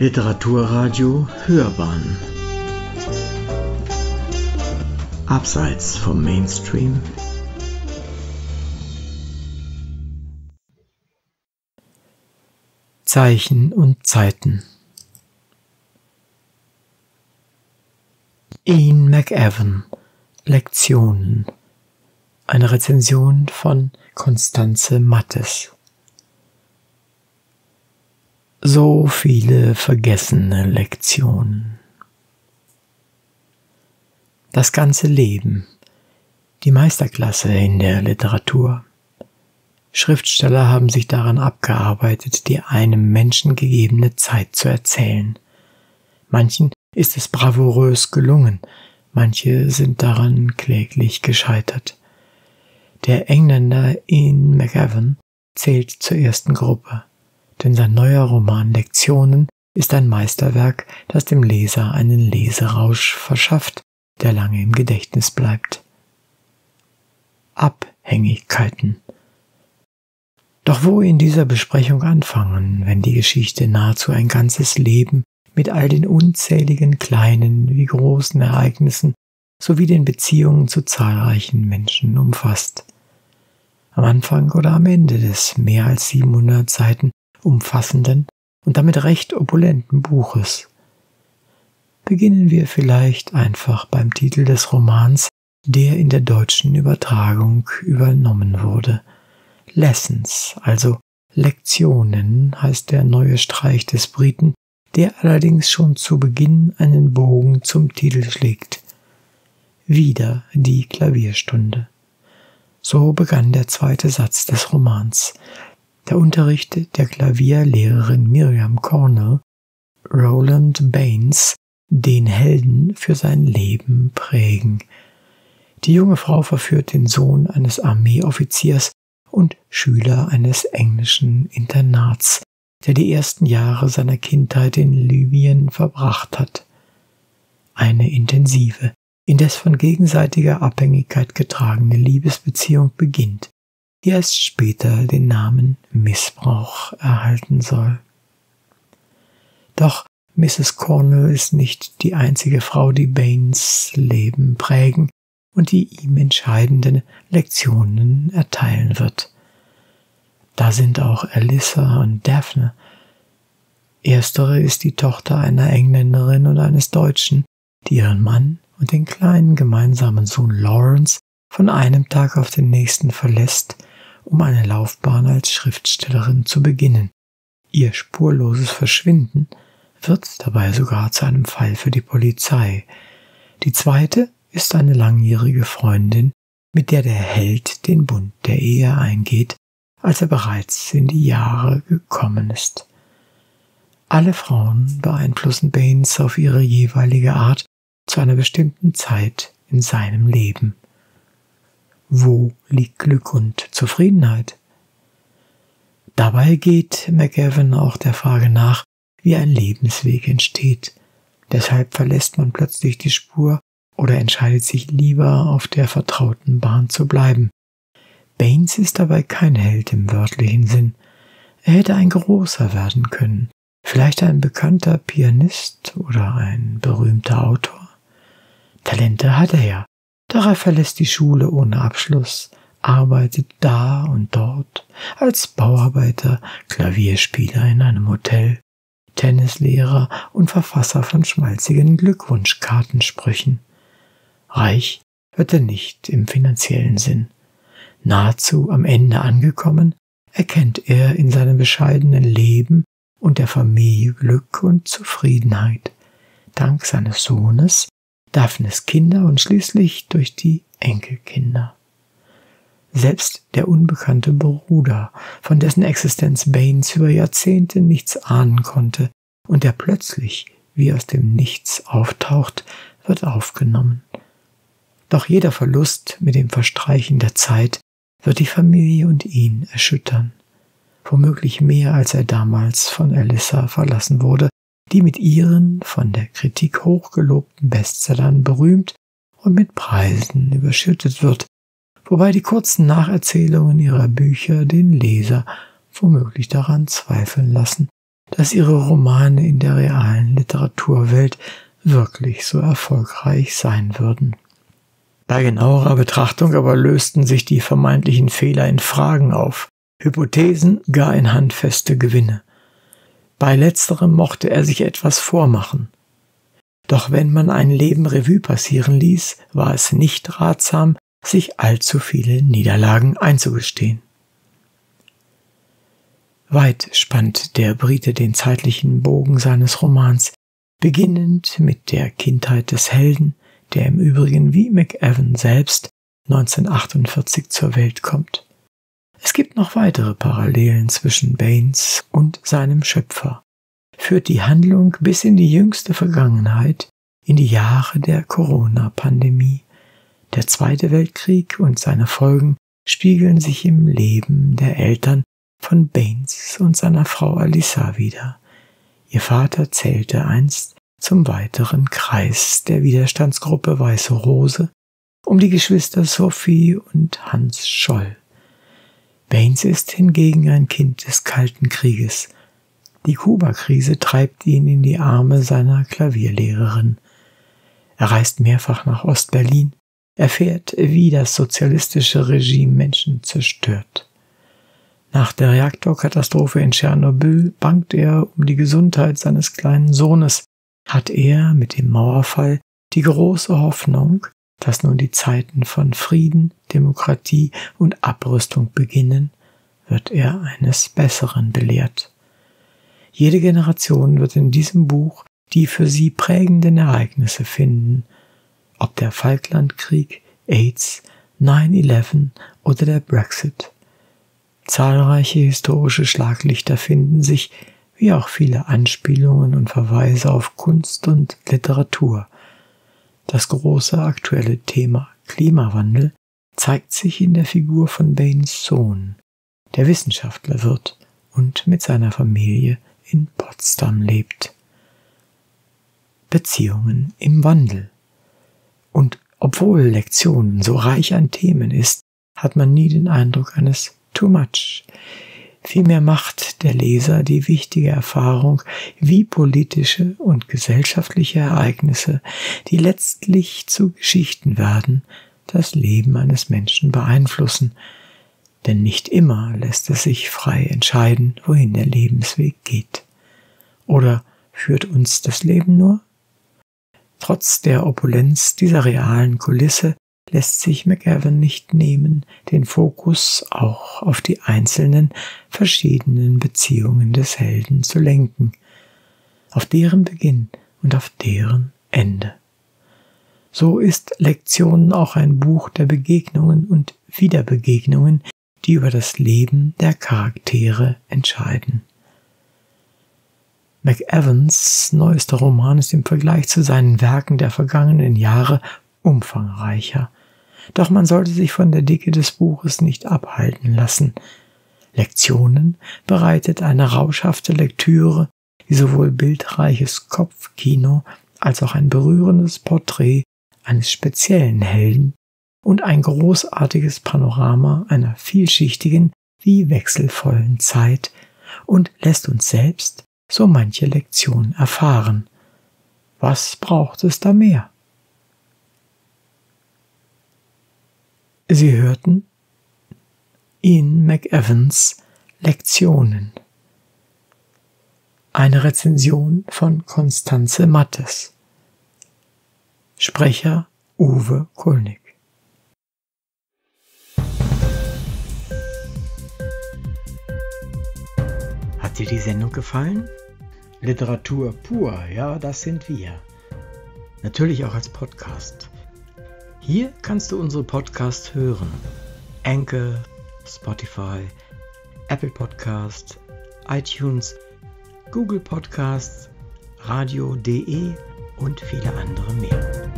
Literaturradio Hörbahn. Abseits vom Mainstream. Zeichen und Zeiten. Ian McEwan Lektionen. Eine Rezension von Constanze Mattes so viele vergessene Lektionen. Das ganze Leben, die Meisterklasse in der Literatur. Schriftsteller haben sich daran abgearbeitet, die einem Menschen gegebene Zeit zu erzählen. Manchen ist es bravourös gelungen, manche sind daran kläglich gescheitert. Der Engländer Ian McEwan zählt zur ersten Gruppe denn sein neuer Roman Lektionen ist ein Meisterwerk, das dem Leser einen Leserausch verschafft, der lange im Gedächtnis bleibt. Abhängigkeiten. Doch wo in dieser Besprechung anfangen, wenn die Geschichte nahezu ein ganzes Leben mit all den unzähligen kleinen wie großen Ereignissen sowie den Beziehungen zu zahlreichen Menschen umfasst? Am Anfang oder am Ende des mehr als 700 Seiten umfassenden und damit recht opulenten Buches. Beginnen wir vielleicht einfach beim Titel des Romans, der in der deutschen Übertragung übernommen wurde. Lessons, also Lektionen heißt der neue Streich des Briten, der allerdings schon zu Beginn einen Bogen zum Titel schlägt. Wieder die Klavierstunde. So begann der zweite Satz des Romans. Der Unterricht der Klavierlehrerin Miriam Cornell, Roland Baines, den Helden für sein Leben prägen. Die junge Frau verführt den Sohn eines Armeeoffiziers und Schüler eines englischen Internats, der die ersten Jahre seiner Kindheit in Libyen verbracht hat. Eine intensive, indes von gegenseitiger Abhängigkeit getragene Liebesbeziehung beginnt die erst später den Namen Missbrauch erhalten soll. Doch Mrs. Cornell ist nicht die einzige Frau, die Baines Leben prägen und die ihm entscheidende Lektionen erteilen wird. Da sind auch Alyssa und Daphne. Erstere ist die Tochter einer Engländerin und eines Deutschen, die ihren Mann und den kleinen gemeinsamen Sohn Lawrence von einem Tag auf den nächsten verlässt um eine Laufbahn als Schriftstellerin zu beginnen. Ihr spurloses Verschwinden wird dabei sogar zu einem Fall für die Polizei. Die zweite ist eine langjährige Freundin, mit der der Held den Bund der Ehe eingeht, als er bereits in die Jahre gekommen ist. Alle Frauen beeinflussen Baines auf ihre jeweilige Art zu einer bestimmten Zeit in seinem Leben. Wo liegt Glück und Zufriedenheit? Dabei geht McGavin auch der Frage nach, wie ein Lebensweg entsteht. Deshalb verlässt man plötzlich die Spur oder entscheidet sich lieber auf der vertrauten Bahn zu bleiben. Baines ist dabei kein Held im wörtlichen Sinn. Er hätte ein großer werden können, vielleicht ein bekannter Pianist oder ein berühmter Autor. Talente hat er ja, doch er verlässt die Schule ohne Abschluss, arbeitet da und dort als Bauarbeiter, Klavierspieler in einem Hotel, Tennislehrer und Verfasser von schmalzigen Glückwunschkartensprüchen. Reich wird er nicht im finanziellen Sinn. Nahezu am Ende angekommen, erkennt er in seinem bescheidenen Leben und der Familie Glück und Zufriedenheit. Dank seines Sohnes Daphnes Kinder und schließlich durch die Enkelkinder. Selbst der unbekannte Bruder, von dessen Existenz Baines über Jahrzehnte nichts ahnen konnte und der plötzlich wie aus dem Nichts auftaucht, wird aufgenommen. Doch jeder Verlust mit dem Verstreichen der Zeit wird die Familie und ihn erschüttern, womöglich mehr als er damals von Alyssa verlassen wurde, die mit ihren von der Kritik hochgelobten Bestsellern berühmt und mit Preisen überschüttet wird, wobei die kurzen Nacherzählungen ihrer Bücher den Leser womöglich daran zweifeln lassen, dass ihre Romane in der realen Literaturwelt wirklich so erfolgreich sein würden. Bei genauerer Betrachtung aber lösten sich die vermeintlichen Fehler in Fragen auf, Hypothesen gar in handfeste Gewinne. Bei letzterem mochte er sich etwas vormachen. Doch wenn man ein Leben Revue passieren ließ, war es nicht ratsam, sich allzu viele Niederlagen einzugestehen. Weit spannt der Brite den zeitlichen Bogen seines Romans, beginnend mit der Kindheit des Helden, der im Übrigen wie McEwan selbst 1948 zur Welt kommt. Es gibt noch weitere Parallelen zwischen Baines und seinem Schöpfer, führt die Handlung bis in die jüngste Vergangenheit, in die Jahre der Corona-Pandemie. Der Zweite Weltkrieg und seine Folgen spiegeln sich im Leben der Eltern von Baines und seiner Frau Alissa wieder. Ihr Vater zählte einst zum weiteren Kreis der Widerstandsgruppe Weiße Rose um die Geschwister Sophie und Hans Scholl. Baines ist hingegen ein Kind des Kalten Krieges. Die Kuba-Krise treibt ihn in die Arme seiner Klavierlehrerin. Er reist mehrfach nach Ostberlin, erfährt, wie das sozialistische Regime Menschen zerstört. Nach der Reaktorkatastrophe in Tschernobyl bangt er um die Gesundheit seines kleinen Sohnes, hat er mit dem Mauerfall die große Hoffnung, dass nun die Zeiten von Frieden, Demokratie und Abrüstung beginnen, wird er eines Besseren belehrt. Jede Generation wird in diesem Buch die für sie prägenden Ereignisse finden, ob der Falklandkrieg, AIDS, 9-11 oder der Brexit. Zahlreiche historische Schlaglichter finden sich, wie auch viele Anspielungen und Verweise auf Kunst und Literatur. Das große aktuelle Thema Klimawandel zeigt sich in der Figur von Baines Sohn, der Wissenschaftler wird und mit seiner Familie in Potsdam lebt. Beziehungen im Wandel. Und obwohl Lektionen so reich an Themen ist, hat man nie den Eindruck eines too much. Vielmehr macht der Leser die wichtige Erfahrung, wie politische und gesellschaftliche Ereignisse, die letztlich zu Geschichten werden, das Leben eines Menschen beeinflussen, denn nicht immer lässt es sich frei entscheiden, wohin der Lebensweg geht. Oder führt uns das Leben nur? Trotz der Opulenz dieser realen Kulisse lässt sich McEwan nicht nehmen, den Fokus auch auf die einzelnen verschiedenen Beziehungen des Helden zu lenken, auf deren Beginn und auf deren Ende. So ist Lektionen auch ein Buch der Begegnungen und Wiederbegegnungen, die über das Leben der Charaktere entscheiden. McEvans neuester Roman ist im Vergleich zu seinen Werken der vergangenen Jahre umfangreicher doch man sollte sich von der Dicke des Buches nicht abhalten lassen. Lektionen bereitet eine rauschhafte Lektüre, die sowohl bildreiches Kopfkino als auch ein berührendes Porträt eines speziellen Helden und ein großartiges Panorama einer vielschichtigen wie wechselvollen Zeit und lässt uns selbst so manche Lektion erfahren. Was braucht es da mehr? Sie hörten Ian McEvans Lektionen. Eine Rezension von Konstanze Mattes. Sprecher Uwe Kulnig. Hat dir die Sendung gefallen? Literatur pur, ja, das sind wir. Natürlich auch als Podcast. Hier kannst du unsere Podcasts hören. Anchor, Spotify, Apple Podcasts, iTunes, Google Podcasts, radio.de und viele andere mehr.